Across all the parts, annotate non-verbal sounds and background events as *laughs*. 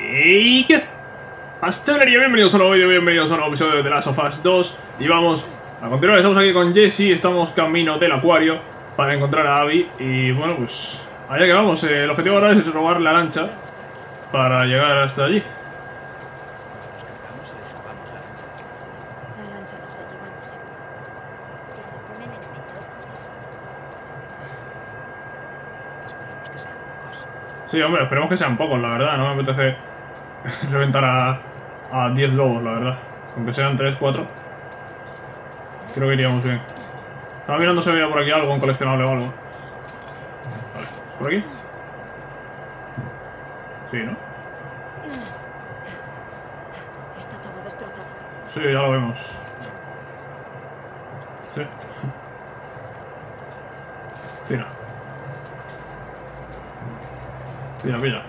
¡Ey! Pastelería, bienvenidos a un nuevo vídeo, bienvenidos a un nuevo episodio de The Last of Us 2 Y vamos a continuar, estamos aquí con Jesse, estamos camino del acuario Para encontrar a Abby. Y bueno, pues allá que vamos, eh, el objetivo ahora es robar la lancha Para llegar hasta allí Nos cargamos y les robamos la lancha. La lancha nos la llevamos seguro. Si se ponen enemigos, cosas Esperemos que sean pocos. Sí, hombre, esperemos que sean pocos, la verdad, no me apetece *laughs* reventar a, a 10 lobos, la verdad Aunque sean 3, 4 Creo que iríamos bien Estaba mirando si había por aquí algo, un coleccionable o algo Vale, ¿por aquí? Sí, ¿no? Está todo destrozado. Sí, ya lo vemos Sí *laughs* Tira Tira, pilla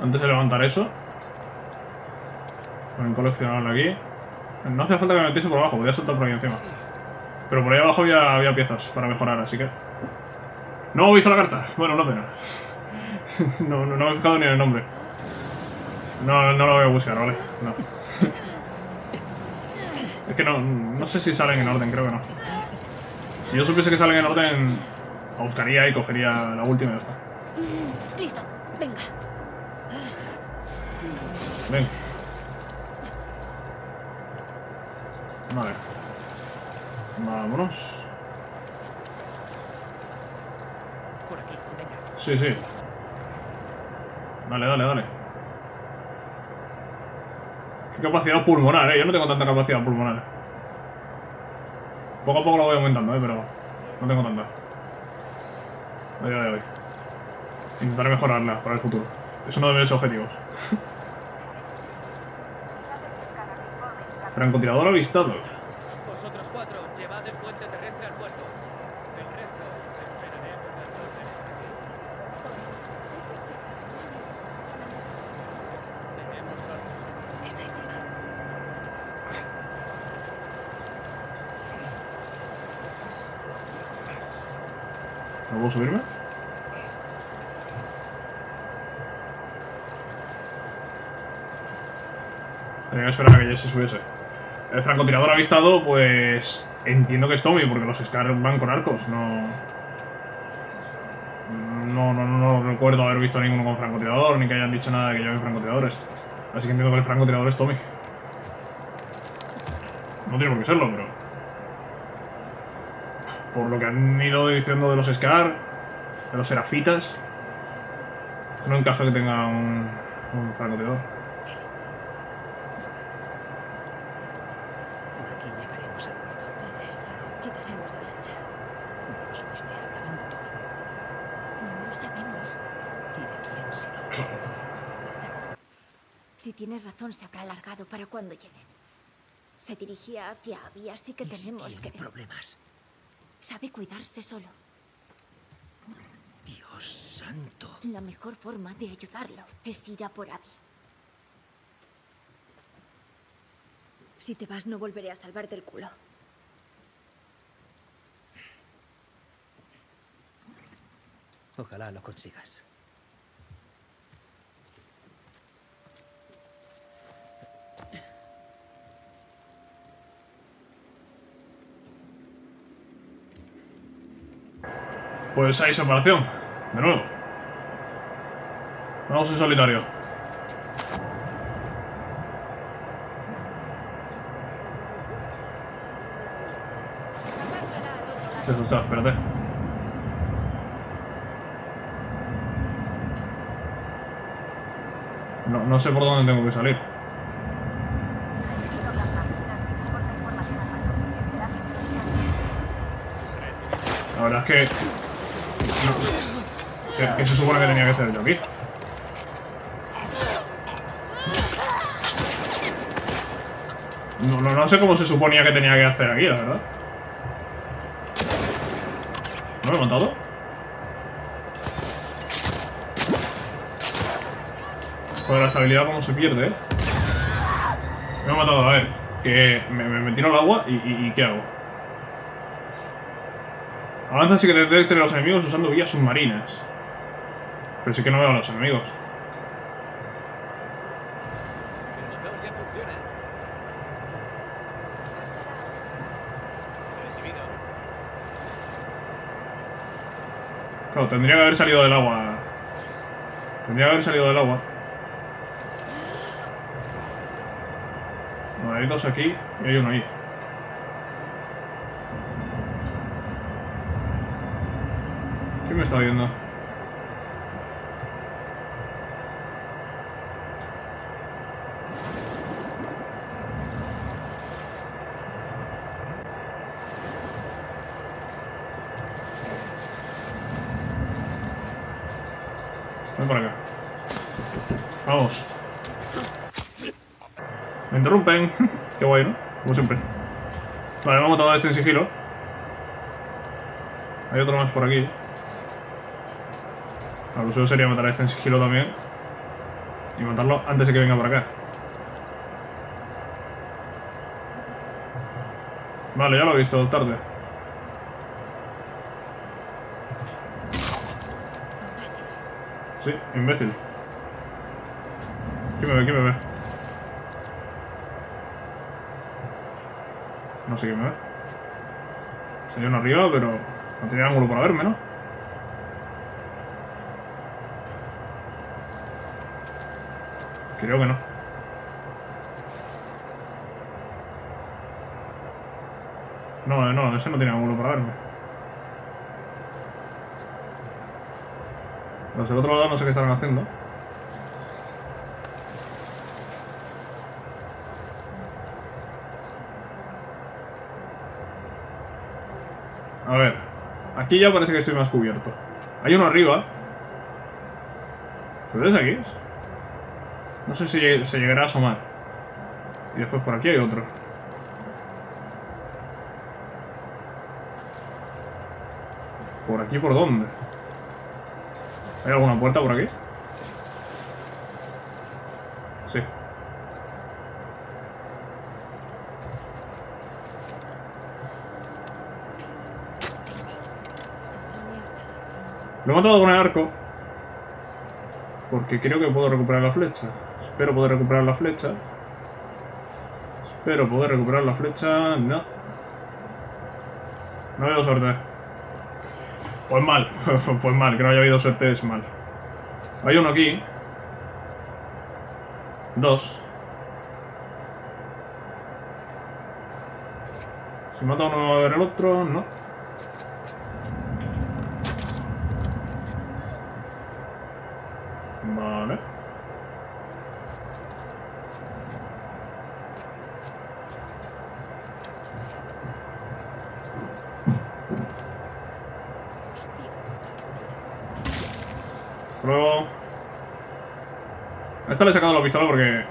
Antes de levantar eso Con el coleccionable aquí No hace falta que me metiese por abajo, podía saltar por aquí encima Pero por ahí abajo había, había piezas para mejorar, así que No he visto la carta Bueno, no pena *laughs* no, no, no me he fijado ni en el nombre no, no lo voy a buscar, ¿vale? No. *laughs* es que no, no sé si salen en orden, creo que no. Si yo supiese que salen en orden, la buscaría y cogería la última y ya está. Listo, venga. Ven. Vale. Vámonos. Por aquí, venga. Sí, sí. Dale, dale, dale. Qué capacidad pulmonar, eh. Yo no tengo tanta capacidad pulmonar. Poco a poco lo voy aumentando, eh, pero no tengo tanta. A día de hoy. Intentaré mejorarla para el futuro. Es uno de mis objetivos. *laughs* Francotirador avistado. Vosotros cuatro, llevad el puente terrestre al puerto. El resto, esperaré por las órdenes aquí. Tenemos orden. Está encima. ¿No puedo subirme? Tenía que esperar a que ya se subiese. El francotirador avistado, pues... Entiendo que es Tommy, porque los Scar van con arcos, no... No, no, no, no recuerdo haber visto a ninguno con francotirador, ni que hayan dicho nada de que lleven francotiradores. Así que entiendo que el francotirador es Tommy. No tiene por qué serlo, pero... Por lo que han ido diciendo de los Scar, de los Serafitas, no encaja que tenga un, un francotirador. Por aquí llegaremos al puerto. Eso, quitaremos la lancha. No los oíste, hablaban de Tommy. No lo sabemos. ¿Y de quién si no? Si tienes razón, se habrá alargado para cuando lleguen. Se dirigía hacia Abby, así que tenemos Tiene que... problemas. Sabe cuidarse solo. Dios santo. La mejor forma de ayudarlo es ir a por Abby. Si te vas, no volveré a salvarte el culo. Ojalá lo consigas. Pues hay separación. De nuevo. Vamos en solitario. Eso está, espérate. No, no sé por dónde tengo que salir. La verdad es que... no. ¿Qué, qué se supone que tenía que hacer yo aquí? No, no, no sé cómo se suponía que tenía que hacer aquí, la verdad. ¿No lo he matado? Joder, la estabilidad como se pierde, ¿eh? Me ha matado, a ver. Que me, me, me tiro al agua y, ¿qué hago? Avanza así que detecte a los enemigos usando vías submarinas. Pero sí que no veo a los enemigos. Claro, tendría que haber salido del agua. Tendría que haber salido del agua. Bueno, hay dos aquí y hay uno ahí. ¿Quién me está viendo? Ven para acá. Vamos. Me interrumpen. *laughs* Qué guay, ¿no? Como siempre. Vale, vamos a este en sigilo. Hay otro más por aquí. Ah, Lo suyo sería matar a este en sigilo también. Y matarlo antes de que venga por acá. Vale, ya lo he visto tarde. Sí, imbécil. ¿Quién me ve? ¿Quién me ve? No sé quién me ve. Uno arriba, pero no tenía ángulo para verme, ¿no? Creo que no. No, no, ese no tiene ángulo para verme. Los del otro lado no sé qué estarán haciendo. A ver. Aquí ya parece que estoy más cubierto. Hay uno arriba. ¿Lo ves aquí? No sé si se llegará a asomar. Y después por aquí hay otro. ¿Por aquí por dónde? ¿Hay alguna puerta por aquí? Sí. Lo he matado con el arco. Porque creo que puedo recuperar la flecha. Espero poder recuperar la flecha. Espero poder recuperar la flecha. No. No veo suerte. Pues mal. *laughs* pues mal. Que no haya habido suerte es mal. Hay uno aquí. Dos. Si mata uno ver el otro, no. Vale. Luego... A le he sacado la pistola porque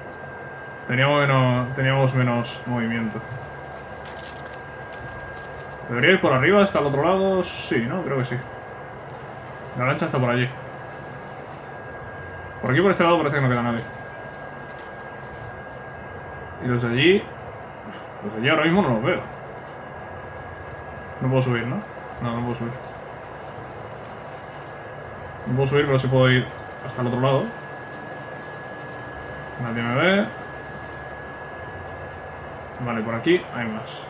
teníamos menos, teníamos menos movimiento. ¿Debería ir por arriba hasta el otro lado? Sí, ¿no? Creo que sí. La lancha está por allí. Por aquí, por este lado, parece que no queda nadie. Y los de allí... Los de allí ahora mismo no los veo. No puedo subir, ¿no? No, no puedo subir. No puedo subir, pero sí puedo ir hasta el otro lado. Nadie me ve. Vale, por aquí hay más.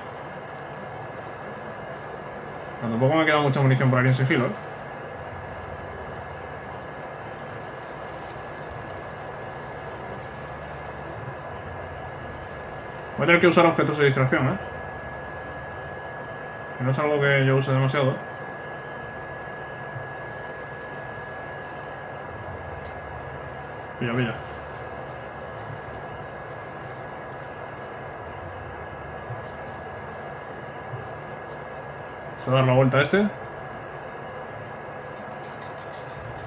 Tampoco me queda mucha munición por aquí en sigilo. Voy a tener que usar objetos de distracción, ¿eh? Que no es algo que yo use demasiado. Pilla, pilla. Se va a dar la vuelta a este.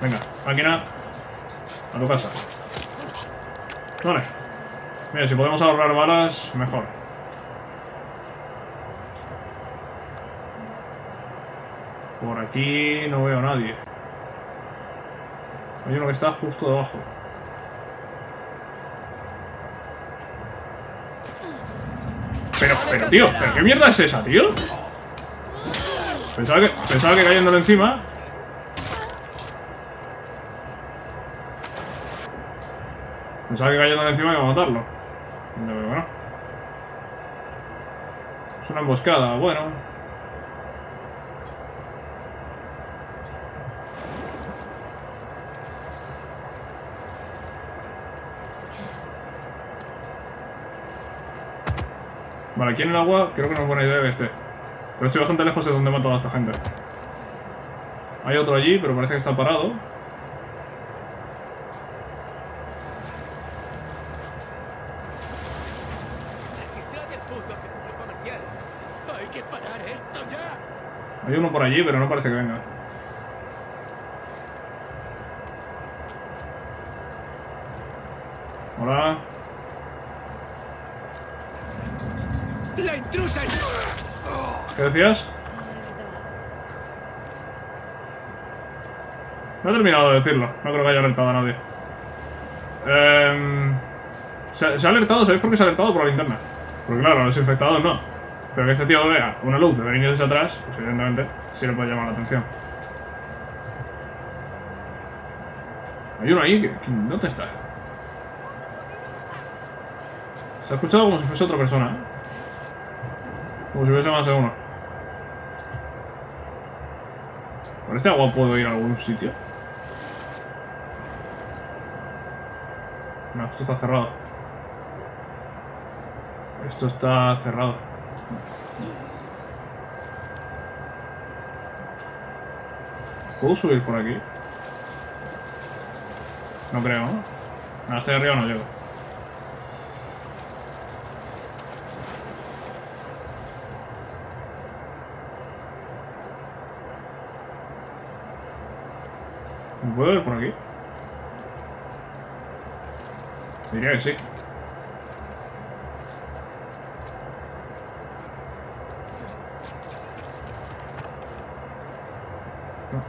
Venga, máquina. A tu casa. Vale. Mira, si podemos ahorrar balas, mejor. Por aquí no veo a nadie. Hay uno que está justo debajo. Pero, pero, tío, ¿pero qué mierda es esa, tío? Pensaba que, pensaba que cayéndole encima... Pensaba que cayéndole encima iba a matarlo. Pero bueno. Es una emboscada, bueno. Vale, aquí en el agua creo que no es buena idea que esté. Pero estoy bastante lejos de donde mato a esta gente. Hay otro allí, pero parece que está parado. Registrad el puto centro comercial. Hay que parar esto ya. Hay uno por allí, pero no parece que venga. Hola. ¡La intrusa es... ¿Qué decías? No he terminado de decirlo. No creo que haya alertado a nadie. Em, se, ha alertado, ¿sabéis por qué se ha alertado? Por la linterna. Porque claro, los infectados no. Pero que este tío vea una luz de venir desde atrás, pues evidentemente sí le puede llamar la atención. Hay uno ahí que... que- ¿Dónde está? Se ha escuchado como si fuese otra persona, ¿eh? Como si hubiese más de uno. ¿Por este agua puedo ir a algún sitio? No, esto está cerrado. Esto está cerrado. ¿Puedo subir por aquí? No creo, ¿no? No, hasta arriba no llego. Puedo ver por aquí? Diría que sí.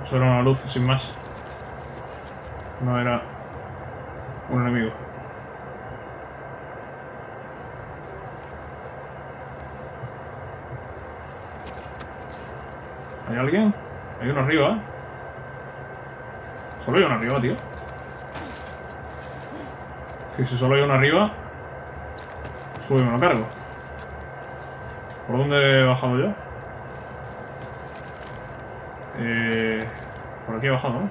Solo una luz, sin más. No era un enemigo. ¿Hay alguien? Hay uno arriba, ¿eh? Solo hay uno arriba, tío. Sí, si solo hay uno arriba, sube y me lo cargo. ¿Por dónde he bajado yo? Eh, por aquí he bajado, ¿no?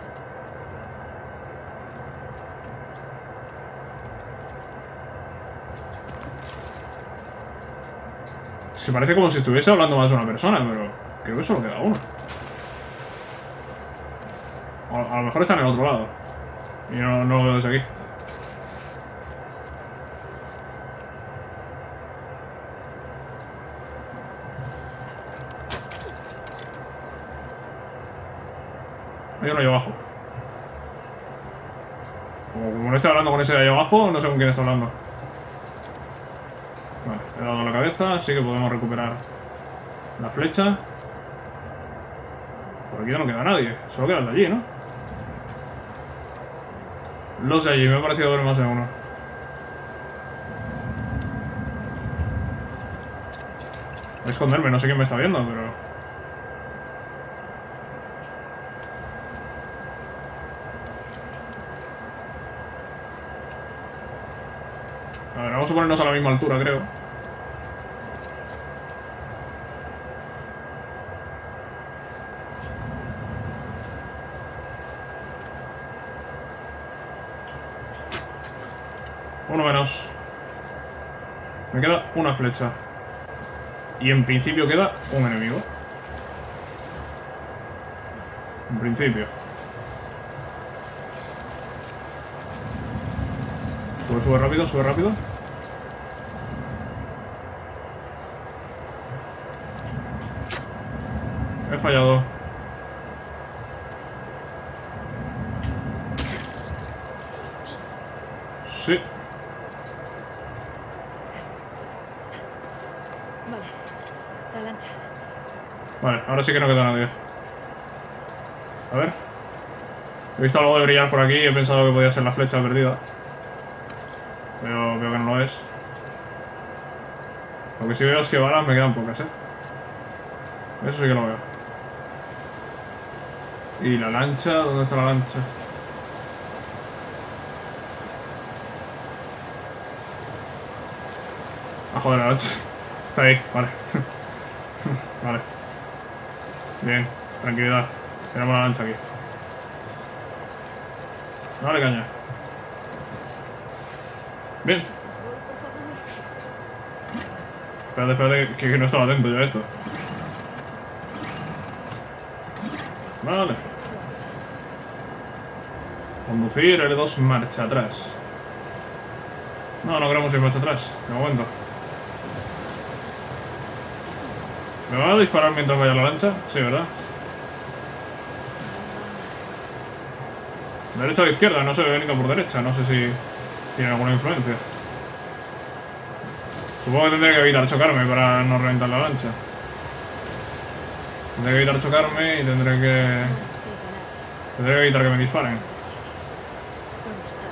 Es parece como si estuviese hablando más de una persona, pero creo que solo queda uno. A, lo mejor está en el otro lado. Y no, no lo veo desde aquí. Hay uno ahí abajo. Como, no estoy hablando con ese de ahí abajo, no sé con quién está hablando. Vale, le he dado la cabeza, así que podemos recuperar la flecha. Por aquí ya no queda nadie, solo queda el de allí, ¿no? Los de allí, me ha parecido ver más de uno. Voy a esconderme, no sé quién me está viendo, pero... A ver, vamos a ponernos a la misma altura, creo. Uno menos. Me queda una flecha. Y en principio queda un enemigo. En principio. Sube, sube rápido, sube rápido. He fallado. Sí. Vale. La lancha. Vale, ahora sí que no queda nadie. A ver. He visto algo de brillar por aquí y he pensado que podía ser la flecha perdida. Pero veo que no lo es. Lo que sí veo es que balas me quedan pocas, ¿eh? Eso sí que lo veo. ¿Y la lancha? ¿Dónde está la lancha? Ah, joder, la lancha. *laughs* Está ahí, vale. *laughs* vale. Bien, tranquilidad. Tenemos la lancha aquí. Dale caña. Bien. Espérate, espérate, que, no estaba atento yo a esto. Vale. Conducir L2 marcha atrás. No, no queremos ir marcha atrás, de momento. ¿Me va a disparar mientras vaya la lancha? Sí, ¿verdad? Derecha o izquierda, no sé, he venido por derecha, no sé si tiene alguna influencia. Supongo que tendré que evitar chocarme para no reventar la lancha. Tendré que evitar chocarme y tendré que... Tendré que evitar que me disparen. ¿Dónde está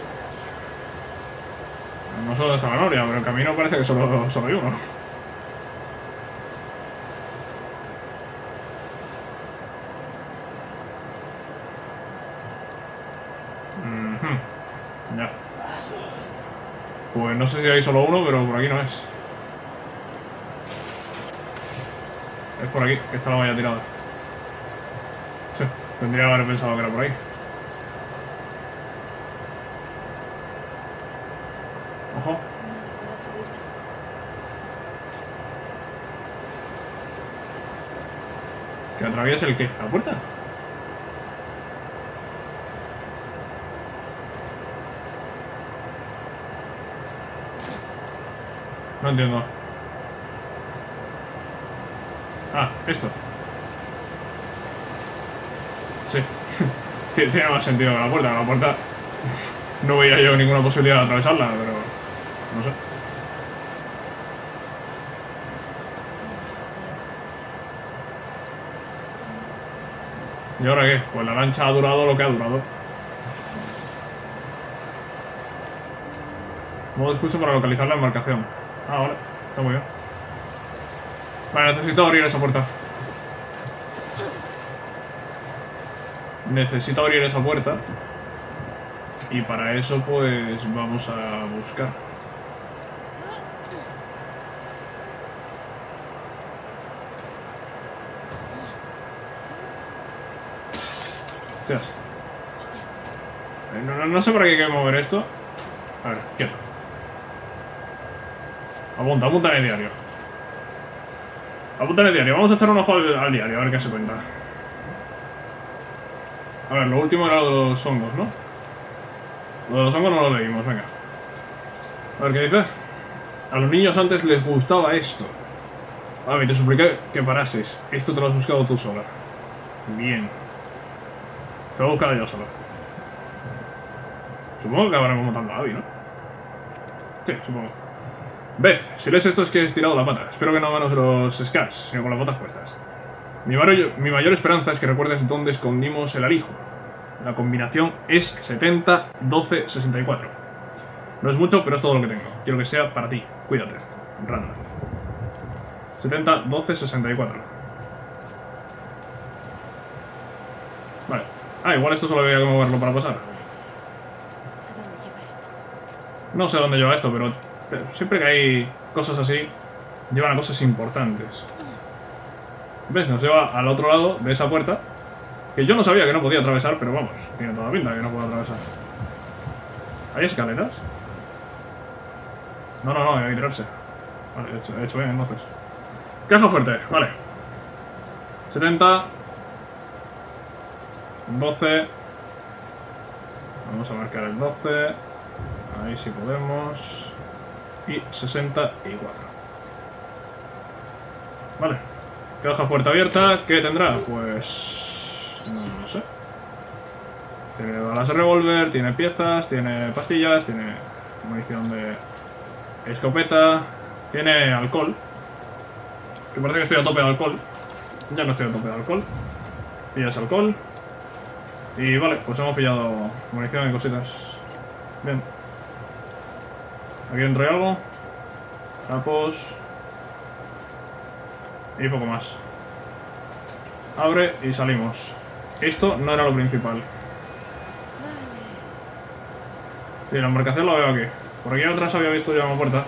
la No solo está la noria, pero el camino parece que solo, solo hay uno. Ujú. Ya. Pues no sé si hay solo uno, pero por aquí no es. Es por aquí, que está la valla tirada. Sí, tendría que haber pensado que era por ahí. Ojo. Atraviesa. ¿Que atraviese el qué? ¿La puerta? No entiendo. Ah, esto. Sí. *laughs* Tiene más sentido que la puerta. La puerta *laughs* no veía yo ninguna posibilidad de atravesarla, pero no sé. ¿Y ahora qué? Pues la lancha ha durado lo que ha durado. Modo escucho para localizar la embarcación. Ah, vale. Está muy bien. Vale, necesito abrir esa puerta. Necesito abrir esa puerta. Y para eso, pues, vamos a buscar. Hostias. Eh, No, no, no sé para qué hay que mover esto. A ver, quieto. Apunta, apunta en el diario. Apunta en el diario. Vamos a echar un ojo al, diario, a ver qué se cuenta. A ver, lo último era lo de los hongos, ¿no? Lo de los hongos no lo leímos, venga. A ver qué dice. A los niños antes les gustaba esto. Abby, te supliqué que parases. Esto te lo has buscado tú sola. Bien. Te lo he buscado yo solo. Supongo que acabaremos matando a Abby, ¿no? Sí, supongo. Beth, si lees esto es que he estirado la pata. Espero que no manos los Scars, sino con las botas puestas. Mi, mayor- mi mayor esperanza es que recuerdes dónde escondimos el alijo. La combinación es 70, 12, 64. No es mucho, pero es todo lo que tengo. Quiero que sea para ti. Cuídate. Randall. 70, 12, 64. Vale. Ah, igual esto solo había que moverlo para pasar. No sé dónde lleva esto, pero siempre que hay cosas así, llevan a cosas importantes. ¿Ves? Nos lleva al otro lado de esa puerta, que yo no sabía que no podía atravesar, pero vamos, tiene toda la pinta que no puedo atravesar. ¿Hay escaleras? No, no, no, hay que tirarse. Vale, he hecho, he hecho bien entonces. Caja fuerte, vale. 70. 12. Vamos a marcar el 12. Ahí sí podemos. Y 64. Vale. Caja fuerte abierta. ¿Qué tendrá? Pues... No lo sé. Tiene balas de revólver, tiene piezas, tiene pastillas, tiene munición de escopeta, tiene alcohol. Que parece que estoy a tope de alcohol. Ya no estoy a tope de alcohol. Pillas alcohol. Y vale, pues hemos pillado munición y cositas. Bien. Aquí dentro hay algo. Trapos. Y poco más. Abre y salimos. Esto no era lo principal. Sí, la embarcación la veo aquí. Por aquí atrás había visto ya una puerta.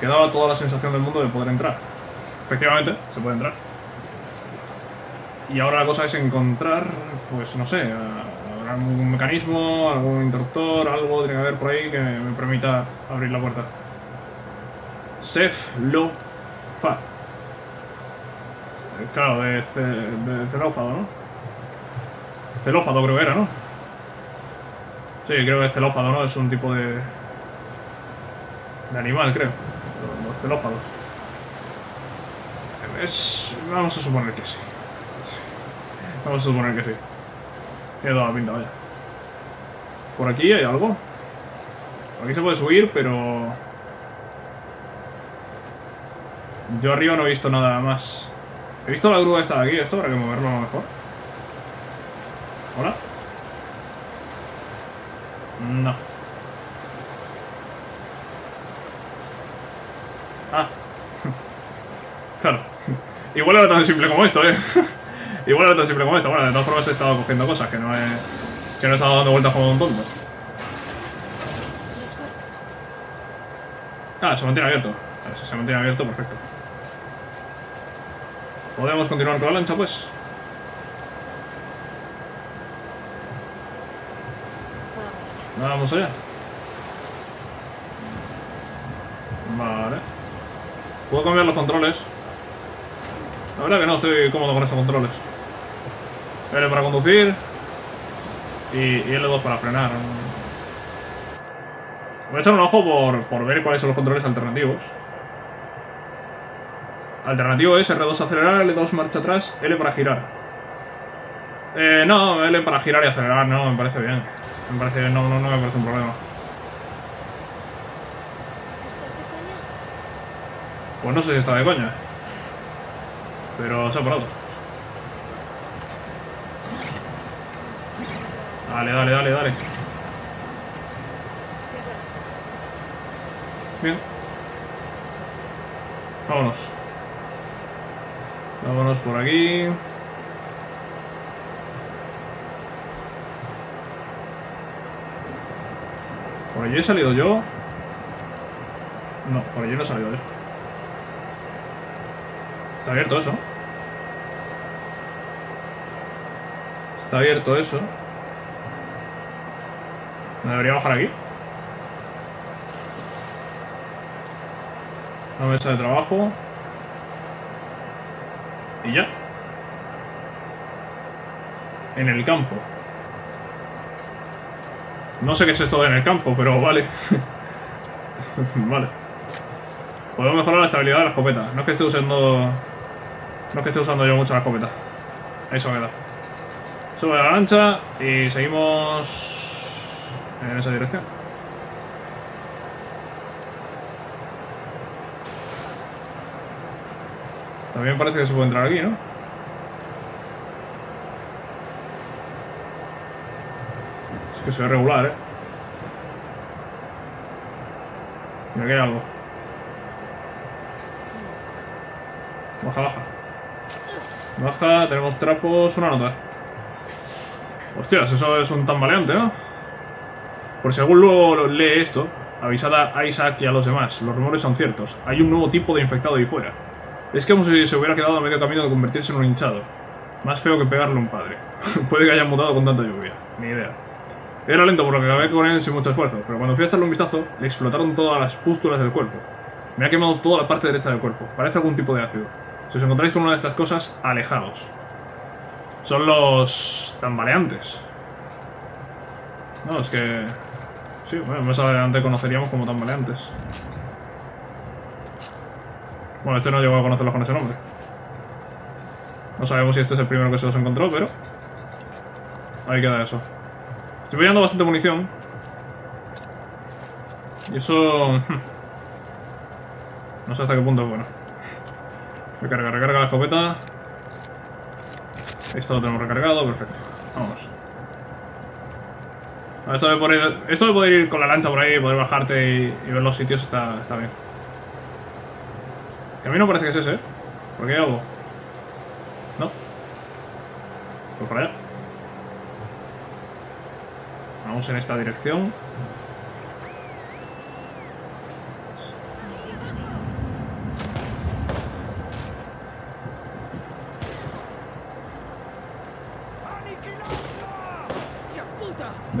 Que daba toda la sensación del mundo de poder entrar. Efectivamente, se puede entrar. Y ahora la cosa es encontrar, pues no sé, a- algún mecanismo, algún interruptor, algo tiene que haber por ahí que me permita abrir la puerta. Sef. Claro, de, ce- celófado, ¿no? Celófado creo que era, ¿no? Sí, creo que celófado, ¿no? Es un tipo de... de animal, creo. Los- celófados. Vamos a suponer que sí. Vamos a suponer que sí. Tiene toda la pinta, vaya. Por aquí hay algo. Por aquí se puede subir, pero... Yo arriba no he visto nada más. He visto la grúa esta de aquí, esto habrá que moverlo mejor. ¿Hola? No. Ah. *laughs* Claro. Igual era tan simple como esto, eh. *laughs* Igual era tan simple como esto. Bueno, de todas formas he estado cogiendo cosas que no he... Que no he estado dando vueltas como un tonto. Ah, se mantiene abierto. Vale, si se mantiene abierto, perfecto. ¿Podemos continuar con la lancha, pues? Vamos allá. Vale. Puedo cambiar los controles. La verdad que no estoy cómodo con estos controles. L para conducir. Y, y L2 para frenar. Voy a echar un ojo por, por ver cuáles son los controles alternativos. Alternativo es R2 acelerar, L2 marcha atrás, L para girar. Eh, no, L para girar y acelerar, no, me parece bien. Me parece bien, no, no, no me parece un problema. Pues no sé si está de coña. Pero se ha parado. Dale, dale, dale, dale. Bien. Vámonos. Vámonos por aquí. ¿Por allí he salido yo? No, por allí no he salido yo. Está abierto eso. Está abierto eso. ¿Me debería bajar aquí? Una mesa de trabajo. Y ya. En el campo. No sé qué es esto de en el campo, pero vale. *laughs* vale. Podemos mejorar la estabilidad de la escopeta. No es que esté usando. No es que esté usando yo mucho la escopeta. Ahí se. Sube la lancha y seguimos en esa dirección. También parece que se puede entrar aquí, ¿no? Es que se ve regular, ¿eh? Mira que hay algo. Baja, baja. Baja, tenemos trapos, una nota. Hostias, eso es un tambaleante, ¿no? Por si lo lee esto, avisad a Isaac y a los demás. Los rumores son ciertos. Hay un nuevo tipo de infectado ahí fuera. Es como si se hubiera quedado a medio camino de convertirse en un hinchado. Más feo que pegarle a un padre. *laughs* Puede que haya mutado con tanta lluvia. Ni idea. Era lento por lo acabé con él sin mucho esfuerzo, pero cuando fui a echarle un vistazo, le explotaron todas las pústulas del cuerpo. Me ha quemado toda la parte derecha del cuerpo. Parece algún tipo de ácido. Si os encontráis con una de estas cosas, alejaos. Son los tambaleantes. No, es que... Sí, bueno, más adelante conoceríamos como tambaleantes. Bueno, este no llegó a conocerlos con ese nombre. No sabemos si este es el primero que se los encontró, pero... Ahí queda eso. Estoy pillando bastante munición. Y eso... hmm, No sé hasta qué punto es bueno. Recarga, recarga la escopeta. Esto lo tenemos recargado, perfecto. Vamos. Esto de, poder, esto de poder ir con la lancha por ahí, poder bajarte y, ver los sitios está, está bien. El camino parece que es ese, ¿eh? ¿Por qué hay algo? No. Pues para allá. Vamos en esta dirección.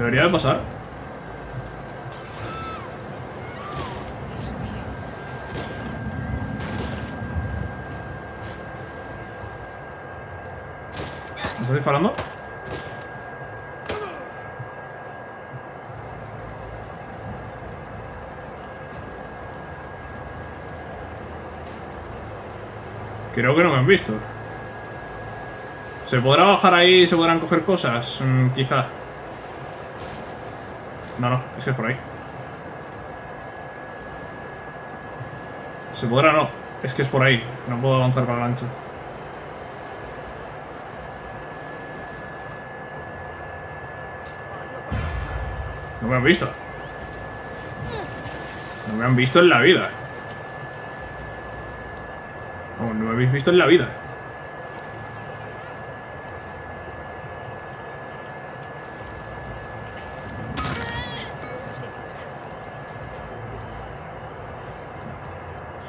Debería de pasar. ¿Me está disparando? Creo que no me han visto. ¿Se podrá bajar ahí y se podrán coger cosas? Mm, quizá. No, no, es que es por ahí. Se podrá, no. Es que es por ahí. No puedo avanzar para la ancha. No me han visto. No me han visto en la vida. No, no me habéis visto en la vida.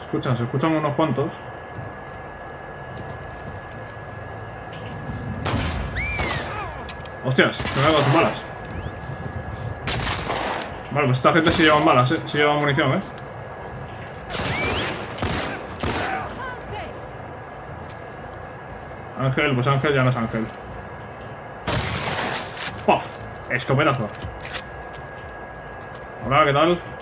Escuchan, se escuchan unos cuantos. Hostias, me han dado sus balas. Vale, pues esta gente sí lleva balas, eh. Sí lleva munición, eh. Ángel, pues Ángel ya no es Ángel. ¡Puf! Escopetazo. Hola, ¿qué tal?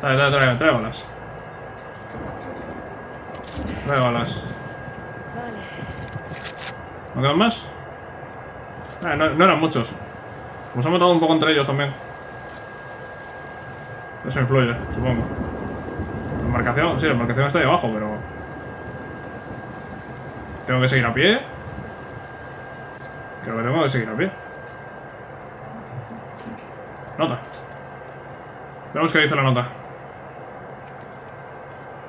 Trae, trae balas. Trae balas. ¿No quedan más? Eh, no, no eran muchos. Nos han matado un poco entre ellos también. Eso influye, supongo. La embarcación, sí, la embarcación está ahí abajo, pero... Tengo que seguir a pie. Creo que tengo que seguir a pie. Nota. Veamos qué dice la nota.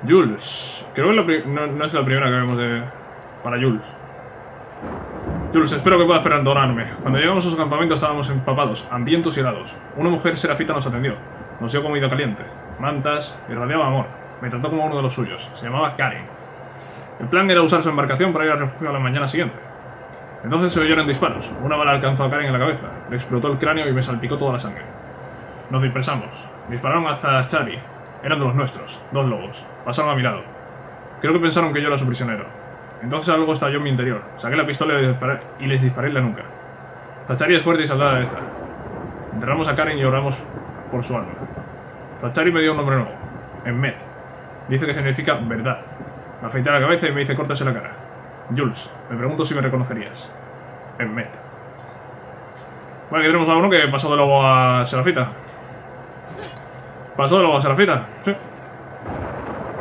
Jules. Creo que no, no es la primera que vemos de... Para Jules. Jules, espero que puedas perdonarme. Cuando llegamos a su campamento estábamos empapados, hambrientos y helados. Una mujer serafita nos atendió. Nos dio comida caliente, mantas, irradiaba amor. Me trató como uno de los suyos. Se llamaba Karen. El plan era usar su embarcación para ir al refugio a la mañana siguiente. Entonces se oyeron disparos. Una bala alcanzó a Karen en la cabeza. Le explotó el cráneo y me salpicó toda la sangre. Nos dispersamos. Dispararon hacia Chari. Eran de los nuestros, dos lobos. Pasaron a mi lado. Creo que pensaron que yo era su prisionero. Entonces algo estalló en mi interior. Saqué la pistola y les disparé, en la nuca. Tachari es fuerte y saldrá de esta. Enterramos a Karen y oramos por su alma. Tachari me dio un nombre nuevo. Emmet. Dice que significa verdad. Me afeité la cabeza y me dice cortas en la cara. Jules, me pregunto si me reconocerías. Emmet. Bueno, aquí tenemos a uno que pasó de lobo a Serafita. Pasó de lobo a Serafita, sí.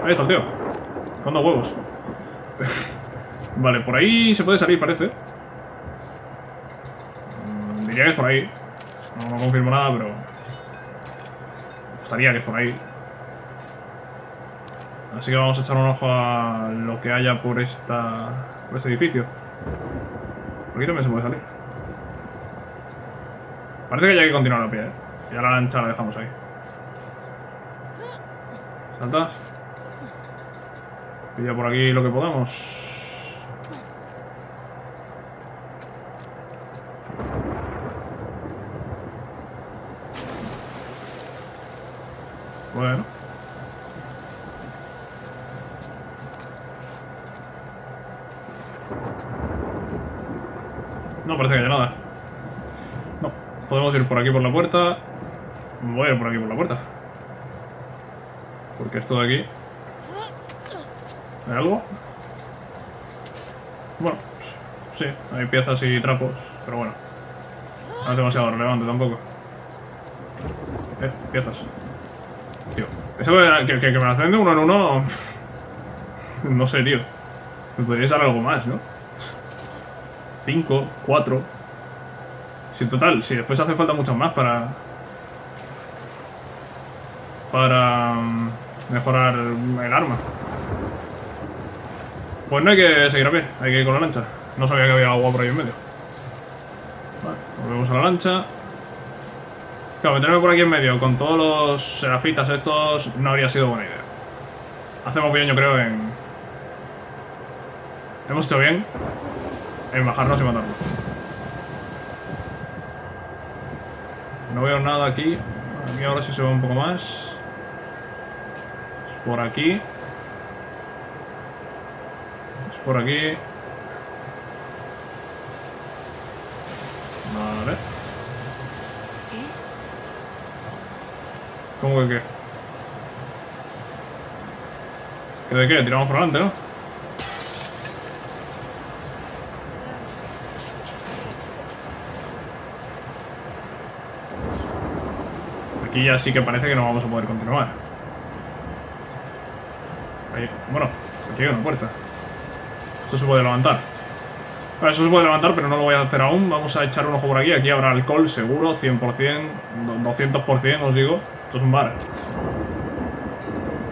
Ahí está el tío. Con dos huevos. Vale, por ahí se puede salir, parece. Mm, Diría que es por ahí. No, confirmo nada, pero... Estaría que es por ahí. Así que vamos a echar un ojo a lo que haya por esta... por este edificio. Por aquí también se puede salir. Parece que ya hay que continuar a pie, ¿eh? Ya la lancha la dejamos ahí. Salta. Pilla por aquí lo que podamos. Bueno. No parece que haya nada. No. Podemos ir por aquí por la puerta. Voy por aquí por la puerta. Porque esto de aquí... ¿Hay algo? Bueno, sí, hay piezas y trapos, pero bueno. No es demasiado relevante tampoco. Eh, piezas. Tío, eso que, me las vende uno en uno... *laughs* No sé, tío. Me podríais dar algo más, ¿no? Cinco, cuatro... Si en total, si después hace falta mucho más para... Para... Mejorar el arma. Pues no hay que seguir a pie, hay que ir con la lancha. No sabía que había agua por ahí en medio. Vale, volvemos a la lancha. Claro, meterme por aquí en medio con todos los serafitas estos no habría sido buena idea. Hacemos bien, yo creo, en... Hemos hecho bien en bajarnos y matarlo. No veo nada aquí. Aquí ahora sí se ve un poco más. Por aquí. Es por aquí. Vale. ¿Qué? ¿Cómo que qué? ¿Que de qué? Tiramos por delante, ¿no? Aquí ya sí que parece que no vamos a poder continuar. Bueno, aquí hay una puerta. Esto se puede levantar. Vale, eso se puede levantar, pero no lo voy a hacer aún. Vamos a echar un ojo por aquí. Aquí habrá alcohol, seguro, 100%, do- 200%, os digo. Esto es un bar.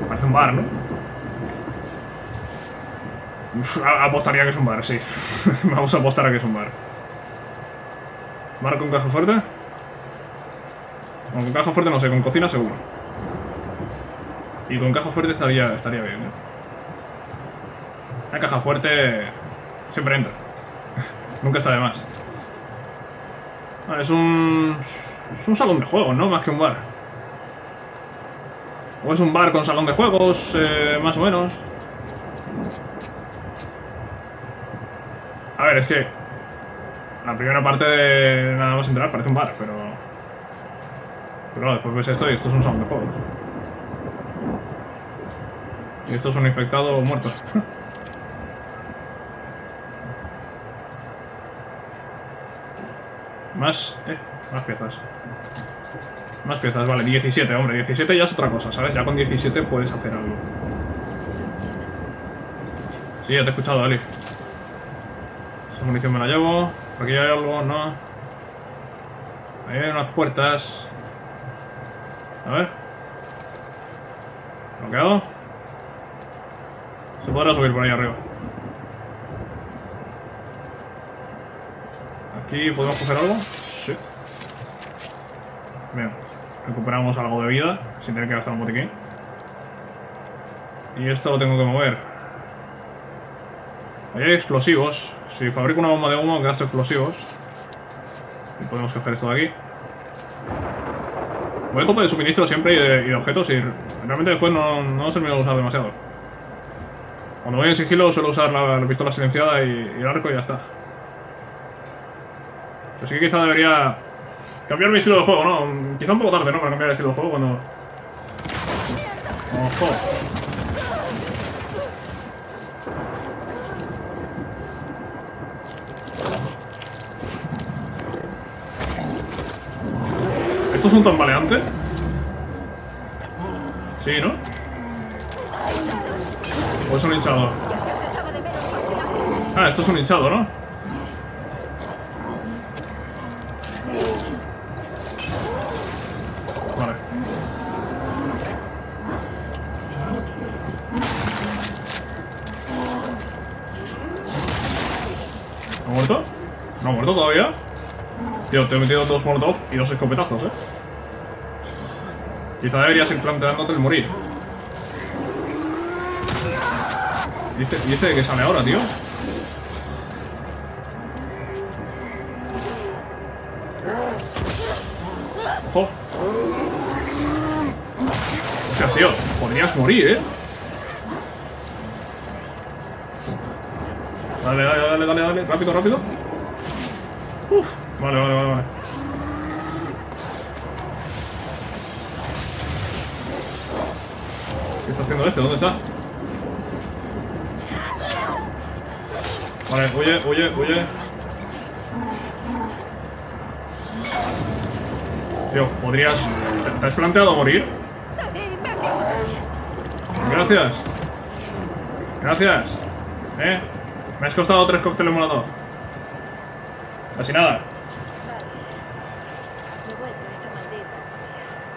Parece un bar, ¿no? Apostaría que es un bar, sí. *laughs* Vamos a apostar a que es un bar. ¿Bar con caja fuerte? Con caja fuerte no sé, con cocina seguro. Y con caja fuerte estaría, estaría bien, ¿eh? Una caja fuerte siempre entra. *laughs* Nunca está de más. Vale, es un... Es un salón de juegos, ¿no? Más que un bar. O es un bar con salón de juegos, eh, más o menos. A ver, es que... La primera parte de nada más entrar parece un bar, pero... Pero después ves esto y esto es un salón de juegos. Y esto es un infectado muerto. Más... Eh, más piezas. Más piezas, vale, 17, hombre, 17 ya es otra cosa, ¿sabes? Ya con 17 puedes hacer algo. Sí, ya te he escuchado, Ali. Esa munición me la llevo. Aquí hay algo, no. Ahí hay unas puertas. A ver. ¿Bloqueado? Se podrá subir por ahí arriba. Aquí podemos coger algo. Sí. Bien. Recuperamos algo de vida sin tener que gastar un botiquín. Y esto lo tengo que mover. Ahí hay explosivos. Si fabrico una bomba de humo, gasto explosivos. Y podemos coger esto de aquí. Voy a tope de suministro siempre y de, y de objetos y realmente después no, no termino de usar demasiado. Cuando voy en sigilo suelo usar la, la pistola silenciada y, y el arco y ya está. Pero sí que quizá debería cambiar mi estilo de juego, ¿no? Quizá un poco tarde, ¿no? Para cambiar el estilo de juego cuando... ¡Ojo! ¿Esto es un tambaleante? Sí, ¿no? ¿O es un hinchador? Ah, esto es un hinchado, ¿no? Vale. ¿Ha muerto? ¿No ha muerto todavía? Tío, te he metido dos molotov y dos escopetazos, ¿eh? Quizá deberías ir planteándote el morir. ¿Y este, ¿Y de qué sale ahora, tío? ¡Ojo! Hostia, tío, podrías morir, ¿eh? Dale, dale, dale, dale, dale, rápido, rápido. Uf, vale, vale, vale, vale. ¿Qué está haciendo este? ¿Dónde está? Vale, huye, huye, huye. Tío, podrías... ¿Te, has planteado morir? Gracias. Gracias. ¿Eh? Me has costado tres cócteles molotov. Casi nada.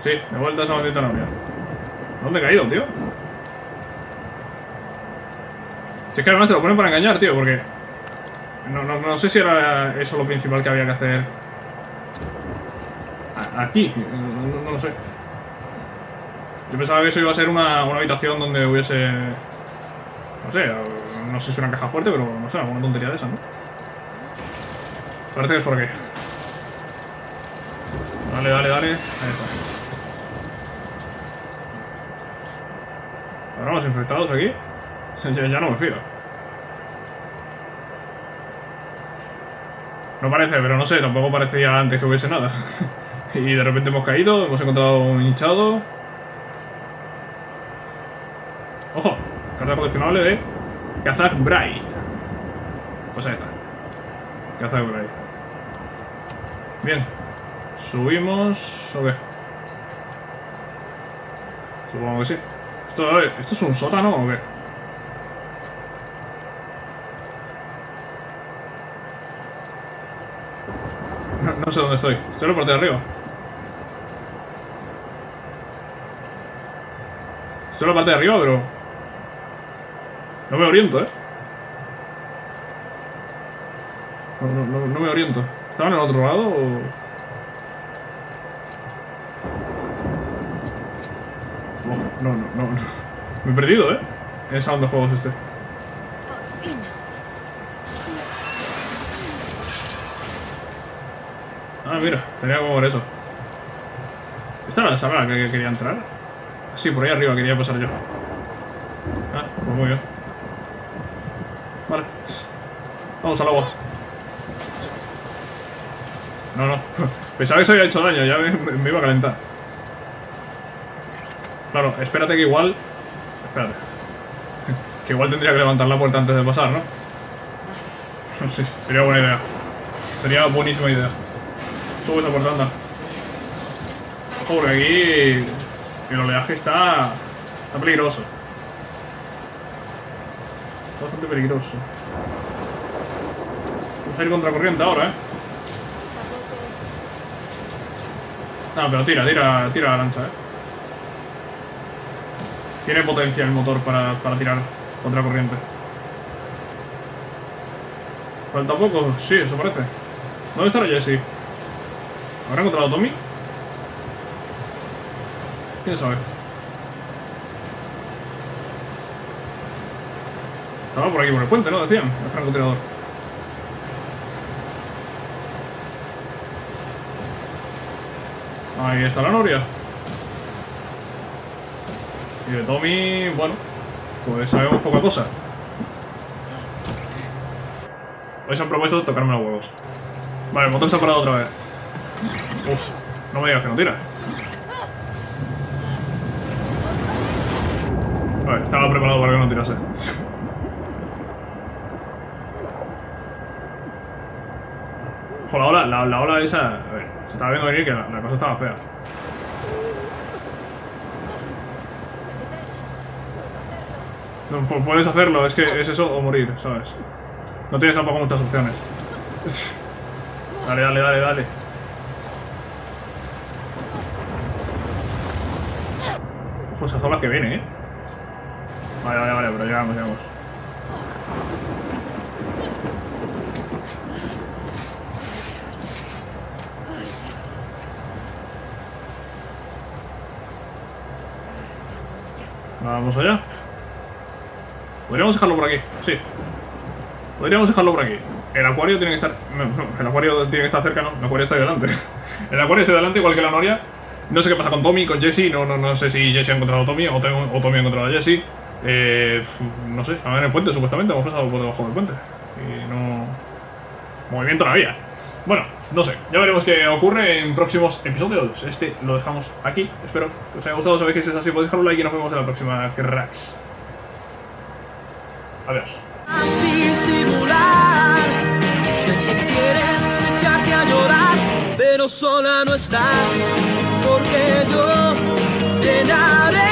Sí, de vuelta a esa maldita novia. ¿Dónde he caído, tío? Si es que además te lo ponen para engañar, tío, porque... No, no, no sé si era eso lo principal que había que hacer... Aquí, no, no- lo sé. Yo pensaba que eso iba a ser una, una habitación donde hubiese... No sé, no sé si una caja fuerte, pero no sé, alguna tontería de esa, ¿no? Parece que es por aquí. Dale, dale, dale. Ahí está. ¿Habrá más infectados aquí? *laughs* Ya, ya no me fío. No parece, pero no sé, tampoco parecía antes que hubiese nada. *laughs* y de repente hemos caído, hemos encontrado un hinchado. ¡Ojo! Carta coleccionable de Kazak Bray. Pues ahí está. Kazak Bray. Bien. ¿Subimos o qué? Supongo que sí. Esto, a ¿esto es un sótano o qué? No, sé dónde estoy. Estoy en la parte de arriba. Estoy en la parte de arriba, pero... No me oriento, ¿eh? No, no, no, me oriento. ¿Estaba en el otro lado o...? No, no, no, no. Me he perdido, ¿eh? En onda de juegos este. Por fin. Ah, mira, tenía que mover eso. ¿Esta era la sala que quería entrar? Sí, por ahí arriba quería pasar yo. Ah, pues muy bien. Vale. Vamos al agua. No, no. *laughs* Pensaba que se había hecho daño, ya me, me iba a calentar. Claro, espérate que igual... Espérate. *laughs* Que igual tendría que levantar la puerta antes de pasar, ¿no? *laughs* Sí, sería buena idea. Sería buenísima idea. Sube esa puerta, anda. Ojo, porque aquí el oleaje está, está peligroso. Está bastante peligroso. Vamos a ir contracorriente ahora, ¿eh? No, pero tira, tira, tira la lancha, ¿eh? Tiene potencia el motor para, para tirar contracorriente. ¿Falta poco? Sí, eso parece. ¿Dónde estará Jesse? ¿Habrá encontrado a Tommy? ¿Quién sabe? Estaba por aquí por el puente, ¿no? Decían, el francotirador. Ahí está la noria. Y de Tommy, bueno, pues sabemos poca cosa. Hoy se han propuesto tocarme los huevos. Vale, el motor se ha parado otra vez. Uf, no me digas que no tira. Vale, estaba preparado para que no tirase. Ojo, la ola, la, la ola esa... A ver, se estaba viendo venir que la, la cosa estaba fea. No, pu- puedes hacerlo, es que es eso o morir, ¿sabes? No tienes tampoco muchas opciones. *laughs* Dale, dale, dale, dale. Esas olas que vienen, ¿eh? Vale, vale, vale, pero llegamos, llegamos. Vamos allá. Podríamos dejarlo por aquí, sí. Podríamos dejarlo por aquí. El acuario tiene que estar... no, no, el acuario tiene que estar cerca, ¿no? El acuario está ahí delante. *laughs* El acuario está delante, igual que la noria. No sé qué pasa con Tommy, con Jesse. No, no, no sé si Jesse ha encontrado a Tommy o, Tom- o Tommy ha encontrado a Jesse. Eh, no sé, estaban en el puente, supuestamente. Hemos pasado por debajo del puente. Y no... Movimiento no había. Bueno, no sé. Ya veremos qué ocurre en próximos episodios. Este lo dejamos aquí. Espero que os haya gustado. Sabéis que si es así, podéis dejar un like y nos vemos en la próxima cracks. Adiós. Porque yo llenaré.